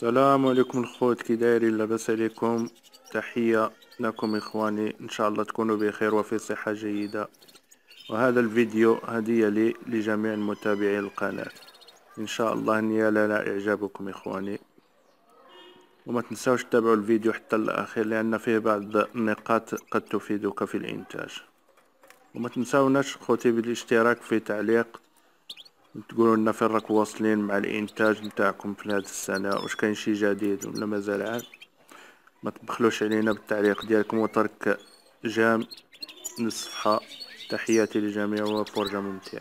السلام عليكم الخوت كي دايرين لاباس عليكم. تحية لكم إخواني إن شاء الله تكونوا بخير وفي صحة جيدة. وهذا الفيديو هدية لي لجميع متابعي القناة. إن شاء الله نيال إعجابكم إخواني. وما تنساوش تتابعوا الفيديو حتى الأخير لأن فيه بعض النقاط قد تفيدك في الإنتاج. وما تنساوناش خوتي بالاشتراك في تعليق. تقولوا لنا فين راكم واصلين مع الإنتاج نتاعكم في هذه السنة واش كاين شي جديد؟ ولا مازال عاد؟ ما تبخلوش علينا بالتعليق ديالكم وترك جام للصفحه تحياتي للجميع وفرجه ممتعه